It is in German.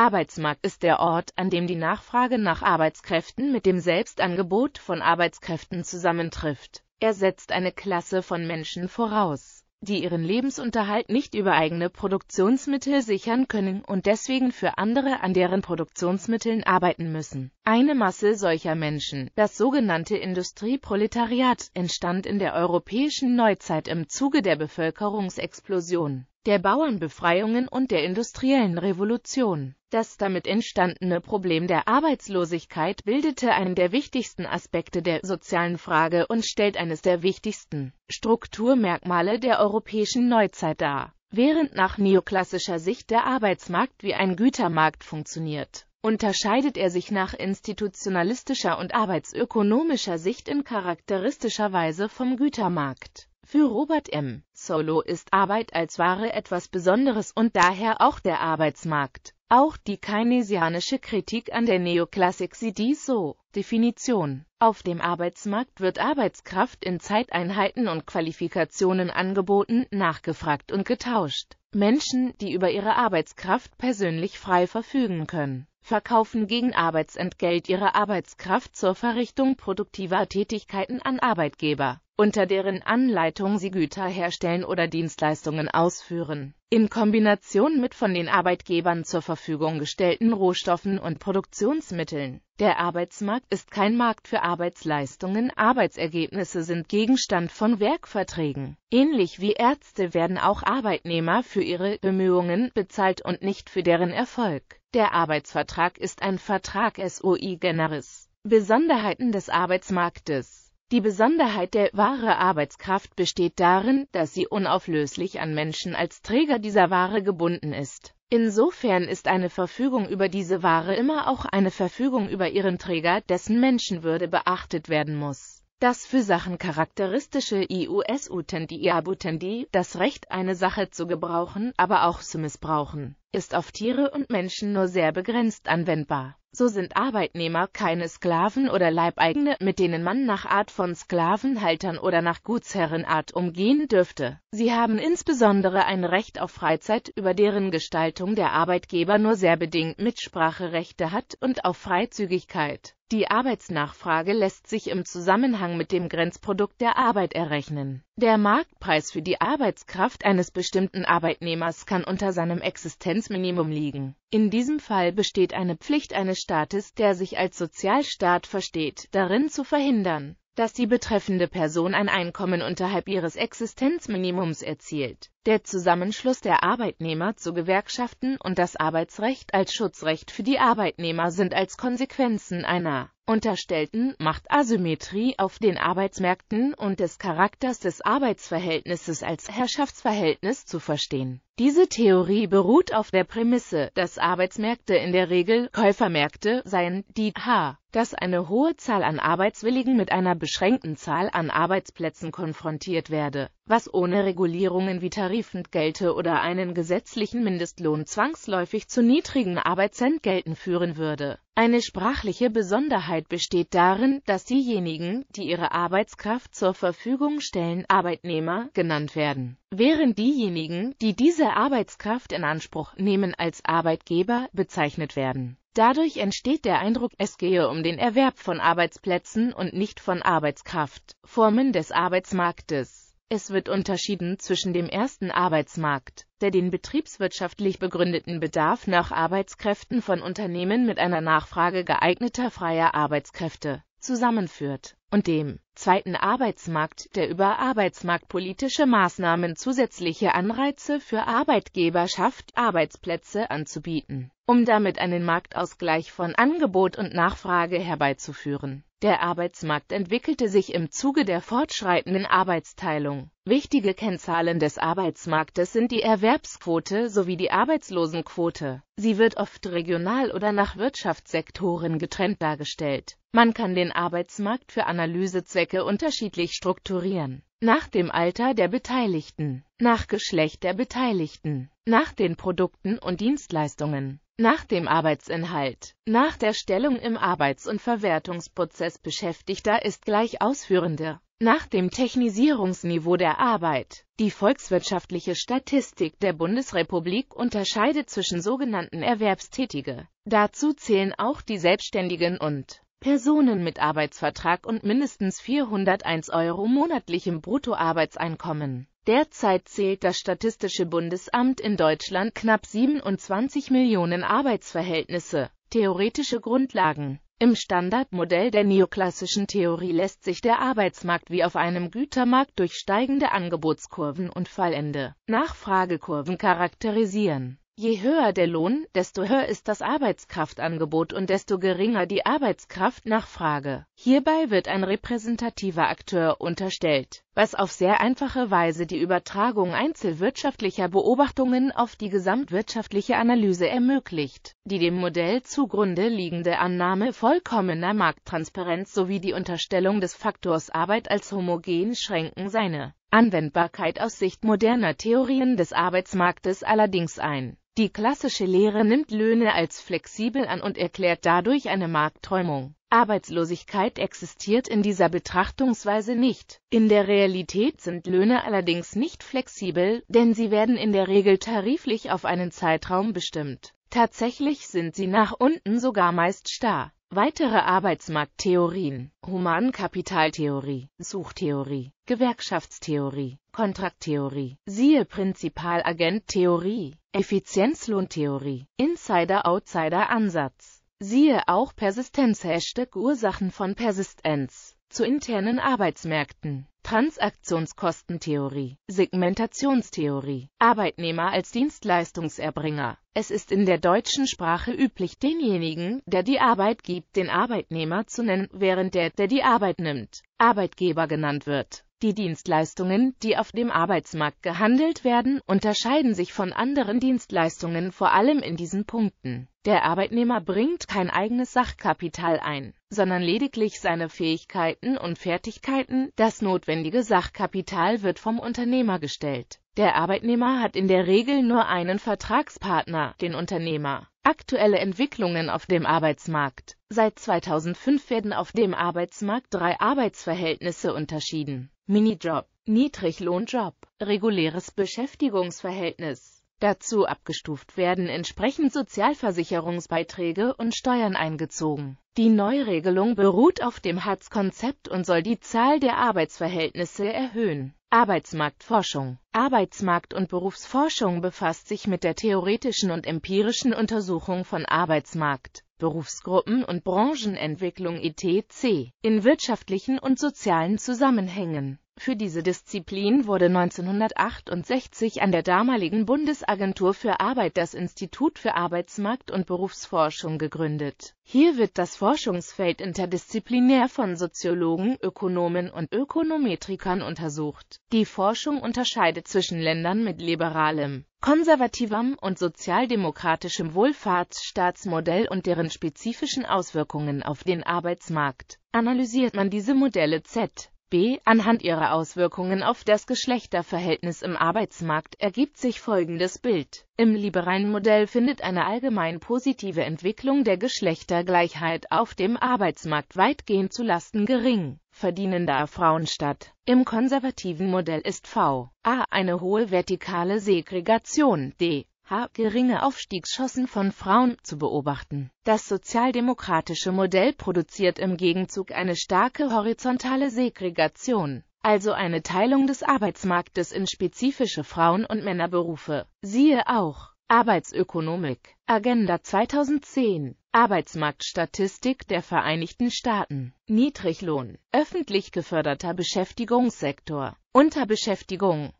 Arbeitsmarkt ist der Ort, an dem die Nachfrage nach Arbeitskräften mit dem Selbstangebot von Arbeitskräften zusammentrifft. Er setzt eine Klasse von Menschen voraus die ihren Lebensunterhalt nicht über eigene Produktionsmittel sichern können und deswegen für andere an deren Produktionsmitteln arbeiten müssen. Eine Masse solcher Menschen, das sogenannte Industrieproletariat, entstand in der europäischen Neuzeit im Zuge der Bevölkerungsexplosion der Bauernbefreiungen und der industriellen Revolution. Das damit entstandene Problem der Arbeitslosigkeit bildete einen der wichtigsten Aspekte der sozialen Frage und stellt eines der wichtigsten Strukturmerkmale der europäischen Neuzeit dar. Während nach neoklassischer Sicht der Arbeitsmarkt wie ein Gütermarkt funktioniert, unterscheidet er sich nach institutionalistischer und arbeitsökonomischer Sicht in charakteristischer Weise vom Gütermarkt für Robert M. Solow ist Arbeit als Ware etwas Besonderes und daher auch der Arbeitsmarkt. Auch die keynesianische Kritik an der Neoklassik sieht dies so. Definition Auf dem Arbeitsmarkt wird Arbeitskraft in Zeiteinheiten und Qualifikationen angeboten, nachgefragt und getauscht. Menschen, die über ihre Arbeitskraft persönlich frei verfügen können, verkaufen gegen Arbeitsentgelt ihre Arbeitskraft zur Verrichtung produktiver Tätigkeiten an Arbeitgeber unter deren Anleitung sie Güter herstellen oder Dienstleistungen ausführen, in Kombination mit von den Arbeitgebern zur Verfügung gestellten Rohstoffen und Produktionsmitteln. Der Arbeitsmarkt ist kein Markt für Arbeitsleistungen, Arbeitsergebnisse sind Gegenstand von Werkverträgen. Ähnlich wie Ärzte werden auch Arbeitnehmer für ihre Bemühungen bezahlt und nicht für deren Erfolg. Der Arbeitsvertrag ist ein Vertrag sui generis. Besonderheiten des Arbeitsmarktes die Besonderheit der wahre Arbeitskraft besteht darin, dass sie unauflöslich an Menschen als Träger dieser Ware gebunden ist. Insofern ist eine Verfügung über diese Ware immer auch eine Verfügung über ihren Träger, dessen Menschenwürde beachtet werden muss. Das für Sachen charakteristische IUS-Utendi, das Recht, eine Sache zu gebrauchen, aber auch zu missbrauchen, ist auf Tiere und Menschen nur sehr begrenzt anwendbar. So sind Arbeitnehmer keine Sklaven oder Leibeigene, mit denen man nach Art von Sklavenhaltern oder nach Gutsherrenart umgehen dürfte. Sie haben insbesondere ein Recht auf Freizeit, über deren Gestaltung der Arbeitgeber nur sehr bedingt Mitspracherechte hat, und auf Freizügigkeit. Die Arbeitsnachfrage lässt sich im Zusammenhang mit dem Grenzprodukt der Arbeit errechnen. Der Marktpreis für die Arbeitskraft eines bestimmten Arbeitnehmers kann unter seinem Existenzminimum liegen. In diesem Fall besteht eine Pflicht eines Staates, der sich als Sozialstaat versteht, darin zu verhindern, dass die betreffende Person ein Einkommen unterhalb ihres Existenzminimums erzielt. Der Zusammenschluss der Arbeitnehmer zu Gewerkschaften und das Arbeitsrecht als Schutzrecht für die Arbeitnehmer sind als Konsequenzen einer unterstellten Machtasymmetrie auf den Arbeitsmärkten und des Charakters des Arbeitsverhältnisses als Herrschaftsverhältnis zu verstehen. Diese Theorie beruht auf der Prämisse, dass Arbeitsmärkte in der Regel Käufermärkte seien, die h dass eine hohe Zahl an Arbeitswilligen mit einer beschränkten Zahl an Arbeitsplätzen konfrontiert werde, was ohne Regulierungen wie Tarifentgelte oder einen gesetzlichen Mindestlohn zwangsläufig zu niedrigen Arbeitsentgelten führen würde. Eine sprachliche Besonderheit besteht darin, dass diejenigen, die ihre Arbeitskraft zur Verfügung stellen, Arbeitnehmer genannt werden, während diejenigen, die diese Arbeitskraft in Anspruch nehmen, als Arbeitgeber bezeichnet werden Dadurch entsteht der Eindruck, es gehe um den Erwerb von Arbeitsplätzen und nicht von Arbeitskraft. Formen des Arbeitsmarktes Es wird unterschieden zwischen dem ersten Arbeitsmarkt, der den betriebswirtschaftlich begründeten Bedarf nach Arbeitskräften von Unternehmen mit einer Nachfrage geeigneter freier Arbeitskräfte zusammenführt, und dem zweiten Arbeitsmarkt, der über arbeitsmarktpolitische Maßnahmen zusätzliche Anreize für Arbeitgeber schafft, Arbeitsplätze anzubieten, um damit einen Marktausgleich von Angebot und Nachfrage herbeizuführen. Der Arbeitsmarkt entwickelte sich im Zuge der fortschreitenden Arbeitsteilung. Wichtige Kennzahlen des Arbeitsmarktes sind die Erwerbsquote sowie die Arbeitslosenquote. Sie wird oft regional oder nach Wirtschaftssektoren getrennt dargestellt. Man kann den Arbeitsmarkt für Analysezwecke unterschiedlich strukturieren. Nach dem Alter der Beteiligten, nach Geschlecht der Beteiligten, nach den Produkten und Dienstleistungen, nach dem Arbeitsinhalt, nach der Stellung im Arbeits- und Verwertungsprozess Beschäftigter ist gleich Ausführende. Nach dem Technisierungsniveau der Arbeit. Die volkswirtschaftliche Statistik der Bundesrepublik unterscheidet zwischen sogenannten Erwerbstätige. Dazu zählen auch die Selbstständigen und Personen mit Arbeitsvertrag und mindestens 401 Euro monatlichem Bruttoarbeitseinkommen. Derzeit zählt das Statistische Bundesamt in Deutschland knapp 27 Millionen Arbeitsverhältnisse. Theoretische Grundlagen Im Standardmodell der neoklassischen Theorie lässt sich der Arbeitsmarkt wie auf einem Gütermarkt durch steigende Angebotskurven und fallende Nachfragekurven charakterisieren Je höher der Lohn, desto höher ist das Arbeitskraftangebot und desto geringer die Arbeitskraftnachfrage. Hierbei wird ein repräsentativer Akteur unterstellt, was auf sehr einfache Weise die Übertragung einzelwirtschaftlicher Beobachtungen auf die gesamtwirtschaftliche Analyse ermöglicht. Die dem Modell zugrunde liegende Annahme vollkommener Markttransparenz sowie die Unterstellung des Faktors Arbeit als homogen schränken seine Anwendbarkeit aus Sicht moderner Theorien des Arbeitsmarktes allerdings ein die klassische Lehre nimmt Löhne als flexibel an und erklärt dadurch eine Marktträumung. Arbeitslosigkeit existiert in dieser Betrachtungsweise nicht. In der Realität sind Löhne allerdings nicht flexibel, denn sie werden in der Regel tariflich auf einen Zeitraum bestimmt. Tatsächlich sind sie nach unten sogar meist starr. Weitere Arbeitsmarkttheorien Humankapitaltheorie, Suchtheorie, Gewerkschaftstheorie, Kontrakttheorie, siehe Prinzipalagenttheorie, Effizienzlohntheorie, Insider-Outsider-Ansatz, siehe auch Persistenz Hashtag Ursachen von Persistenz, zu internen Arbeitsmärkten, Transaktionskostentheorie, Segmentationstheorie, Arbeitnehmer als Dienstleistungserbringer. Es ist in der deutschen Sprache üblich, denjenigen, der die Arbeit gibt, den Arbeitnehmer zu nennen, während der, der die Arbeit nimmt, Arbeitgeber genannt wird. Die Dienstleistungen, die auf dem Arbeitsmarkt gehandelt werden, unterscheiden sich von anderen Dienstleistungen vor allem in diesen Punkten. Der Arbeitnehmer bringt kein eigenes Sachkapital ein, sondern lediglich seine Fähigkeiten und Fertigkeiten, das notwendige Sachkapital wird vom Unternehmer gestellt. Der Arbeitnehmer hat in der Regel nur einen Vertragspartner, den Unternehmer. Aktuelle Entwicklungen auf dem Arbeitsmarkt Seit 2005 werden auf dem Arbeitsmarkt drei Arbeitsverhältnisse unterschieden Minijob, Niedriglohnjob, reguläres Beschäftigungsverhältnis. Dazu abgestuft werden entsprechend Sozialversicherungsbeiträge und Steuern eingezogen. Die Neuregelung beruht auf dem Hartz-Konzept und soll die Zahl der Arbeitsverhältnisse erhöhen. Arbeitsmarktforschung Arbeitsmarkt- und Berufsforschung befasst sich mit der theoretischen und empirischen Untersuchung von Arbeitsmarkt, Berufsgruppen und Branchenentwicklung etc. in wirtschaftlichen und sozialen Zusammenhängen. Für diese Disziplin wurde 1968 an der damaligen Bundesagentur für Arbeit das Institut für Arbeitsmarkt- und Berufsforschung gegründet. Hier wird das Forschungsfeld interdisziplinär von Soziologen, Ökonomen und Ökonometrikern untersucht. Die Forschung unterscheidet zwischen Ländern mit liberalem konservativem und sozialdemokratischem Wohlfahrtsstaatsmodell und deren spezifischen Auswirkungen auf den Arbeitsmarkt. Analysiert man diese Modelle z. B. Anhand ihrer Auswirkungen auf das Geschlechterverhältnis im Arbeitsmarkt ergibt sich folgendes Bild. Im liberalen Modell findet eine allgemein positive Entwicklung der Geschlechtergleichheit auf dem Arbeitsmarkt weitgehend zu Lasten gering verdienender Frauen statt. Im konservativen Modell ist v. a. eine hohe vertikale Segregation d. geringe Aufstiegschancen von Frauen zu beobachten. Das sozialdemokratische Modell produziert im Gegenzug eine starke horizontale Segregation also eine Teilung des Arbeitsmarktes in spezifische Frauen- und Männerberufe. Siehe auch Arbeitsökonomik, Agenda 2010, Arbeitsmarktstatistik der Vereinigten Staaten, Niedriglohn, öffentlich geförderter Beschäftigungssektor, Unterbeschäftigung